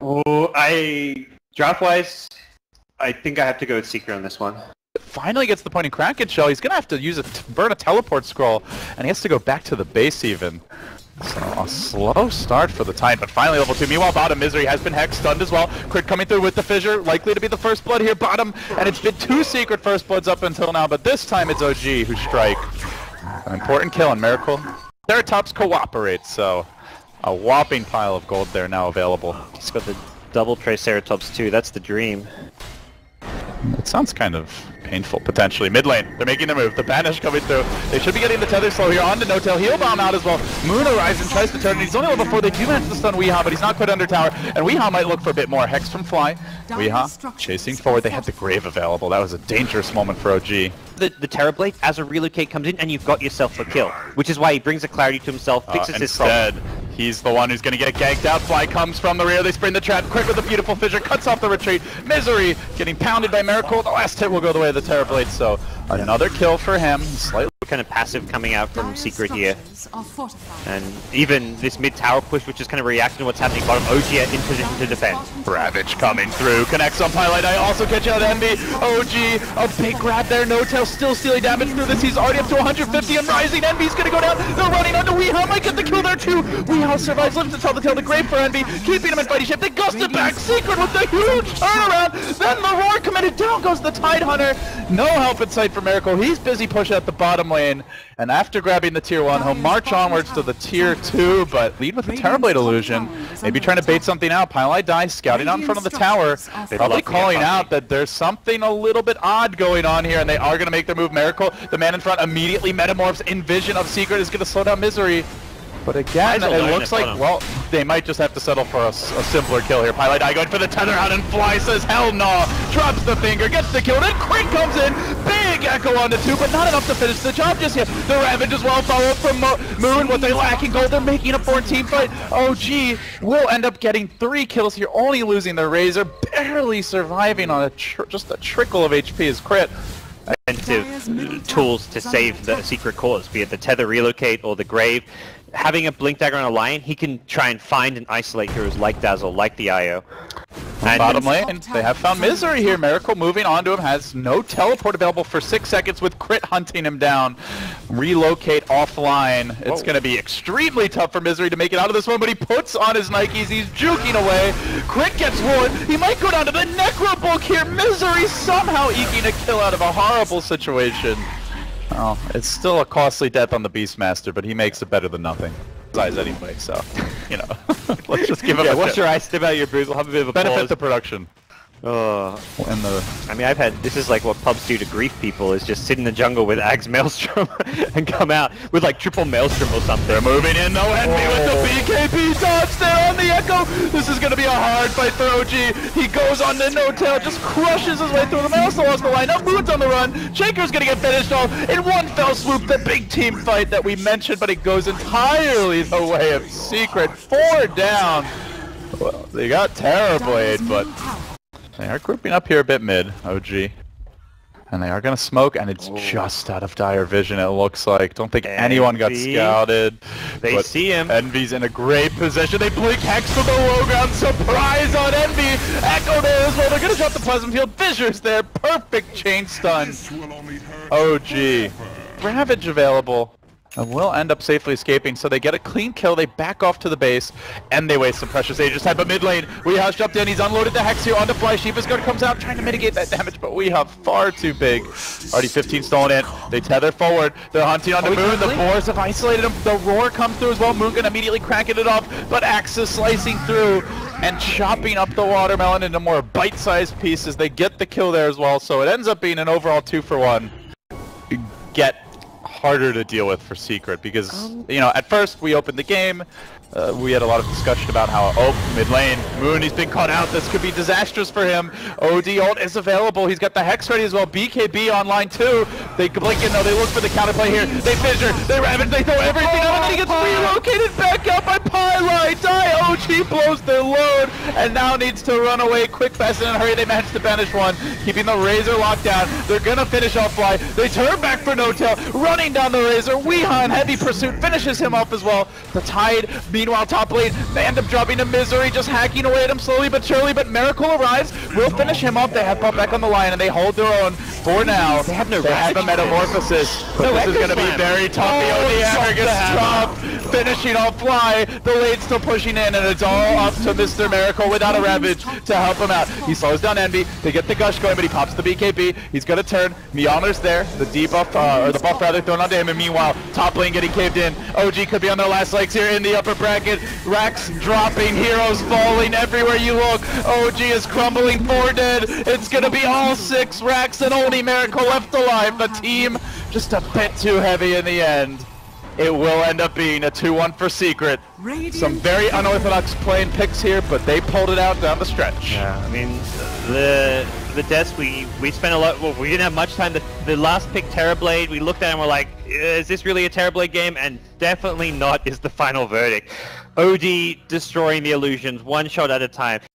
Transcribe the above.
Oh, I draft wise, I think I have to go with Seeker on this one. Finally gets the point in Kraken Shell. He's gonna have to use a burn a teleport scroll, and he has to go back to the base even. So a slow start for the Tide, but finally level 2. Meanwhile, bottom Misery has been hex stunned as well. Crit coming through with the fissure, likely to be the first blood here, bottom. And it's been two secret first bloods up until now, but this time it's OG who strike. An important kill on Miracle. Ceratops cooperates, so a whopping pile of gold there now available. He's got the double Triceratops too. That's the dream. It sounds kind of painful, potentially. Mid lane, they're making the move. The banish coming through. They should be getting the tether slow here. On to No-Tail. Heal bomb out as well. Moon arrives and tries to turn. And he's only level 4. They do manage to stun Weehaw, but he's not quite under tower. And Weehaw might look for a bit more. Hex from Fly. Weehaw chasing forward. They had the Grave available. That was a dangerous moment for OG. The, the Terrorblade, as a relocate comes in, and you've got yourself a kill. Which is why he brings a clarity to himself, fixes Uh, his problem. He's the one who's going to get ganked out. Fly comes from the rear. They spring the trap. Quick with a beautiful fissure. Cuts off the retreat. Misery getting pounded by Miracle. The last hit will go the way of the Terrorblade. So another kill for him. Slightly Kind of passive coming out from Dire's Secret here. structures are fortified. And even this mid tower push, which is kind of reacting to what's happening bottom, OG in position to defend. Ravage coming through, connects on Pilot. I also catch out Envy. OG, a big grab there. No tail still stealing damage through this. He's already up to 150 and rising. Envy's gonna go down. They're running onto Weehaw. Might get the kill there too. Weehaw survives, lives to tell the tale The great for Envy, keeping him in fighting shape. They gust it back. Secret with the huge turnaround. Then the roar committed. Down goes the Tide Hunter. No help in sight for Miracle. He's busy pushing at the bottom lane. And after grabbing the tier one, he'll march onwards to the tier two, but lead with the Terrorblade illusion. Maybe trying to bait something out. Pylite dies, scouting out in front of the tower. They'd Probably love to get calling out that there's something a little bit odd going on here, and they are going to make their move. Miracle, the man in front, immediately metamorphs in vision of Secret, is going to slow down Misery. But again, Might as well it looks like, well, they might just have to settle for a simpler kill here. Pylite Eye going for the tether out, and Fly says, hell no. Drops the finger, gets the kill, then Crit comes in. Big Echo on the two, but not enough to finish the job just yet. The Ravage as well, followed from Mo- Moon. What they lack in gold, they're making in team fight. Oh, OG will end up getting three kills here, only losing the Razor, barely surviving on a just a trickle of HP as Crit. Defensive tools to save the secret cause, be it the tether relocate or the grave. Having a blink dagger on a lion, he can try and find and isolate heroes like Dazzle, like the IO. And Bottom lane, they have found Misery here. Miracle moving onto him, has no teleport available for six seconds with Crit hunting him down. Relocate offline. It's going to be extremely tough for Misery to make it out of this one, but he puts on his Nikes. He's juking away. Crit gets one. He might go down to the Necro Book here. Misery somehow eking a kill out of a horrible situation. Oh, it's still a costly death on the Beastmaster, but he makes it better than nothing. His eyes anyway, so, you know. Let's just give him yeah, a watch your eyes, step out your booth, we'll have a bit of a benefit pause. the production. Oh, And the I mean, I've had this is like what pubs do to grief people is just sit in the jungle with Ags Maelstrom and come out with like triple Maelstrom or something. They're moving in, no envy with the oh. BKB Echo. This is going to be a hard fight for OG. He goes on the no-tail, just crushes his way through them. Also lost the lineup. Moon's on the run. Shaker's going to get finished off in one fell swoop. The big team fight that we mentioned, but it goes entirely the way of Secret. Four down. Well, they got Terrorblade, but they are grouping up here a bit mid, OG. And they are going to smoke, and it's oh. just out of dire vision, it looks like. Don't think anyone got scouted. They see him. Envy's in a great position. They blink Hex for the low ground. Surprise on Envy. Echo there as well. They're going to drop the Pleasant Field. Fissures there. Perfect chain stun. OG. Ravage available. And will end up safely escaping, so they get a clean kill, they back off to the base, and they waste some precious Aegis time. But mid lane, Weehaw jumped in, he's unloaded the Hex here onto Fly. Shiva's guard comes out, trying to mitigate that damage, but Weehaw far too big. Already 15 stolen in. They tether forward, they're hunting on the Moon, the? Boars have isolated him, the Roar comes through as well, Moon gonna immediately cracking it off, but Axe is slicing through and chopping up the watermelon into more bite-sized pieces. They get the kill there as well, so it ends up being an overall two for one get harder to deal with for Secret because, you know, at first we opened the game, uh, we had a lot of discussion about how, oh, mid lane, Moon, he's been caught out, this could be disastrous for him. OD ult is available, he's got the Hex ready as well, BKB online too. They blink in though, they look for the counterplay here, they fissure, they ravage, they throw everything out, and he gets relocated back out by Pylite. Die OG blows their load, and now needs to run away quick, fast, and in a hurry. They manage to banish one, keeping the Razor locked down. They're gonna finish off Fly. They turn back for No Tail, running down the Razor. Weehaw, heavy pursuit, finishes him off as well. The Tide Meanwhile, top lane, they end up dropping to Misery, just hacking away at him slowly but surely, but Miracle arrives, We'll finish him off. They have Pop back on the line, and they hold their own for now. They have no They have a Metamorphosis, but No this is going to be very tough. Oh, the OD hammer chopped gets dropped, finishing on fly. The lane still pushing in, and it's all up to Mr. Miracle without a Ravage to help him out. He slows down Envy to get the gush going, but he pops the BKB. He's going to turn. Mjolnir's there. The debuff, uh, or the buff rather, thrown onto him. And meanwhile, top lane getting caved in. OG could be on their last legs here in the upper bracket. Rax dropping, heroes falling everywhere you look. OG is crumbling, four dead. It's going to be all six Rax and only Miracle left alive. The team just a bit too heavy in the end. It will end up being a 2-1 for Secret. Some very unorthodox playing picks here, but they pulled it out down the stretch. Yeah, I mean, the the deaths we we spent a lot. Well, we didn't have much time. The, the last pick, Terrorblade, we looked at it and we're like, is this really a Terrorblade game? And definitely not is the final verdict. OD destroying the illusions one shot at a time.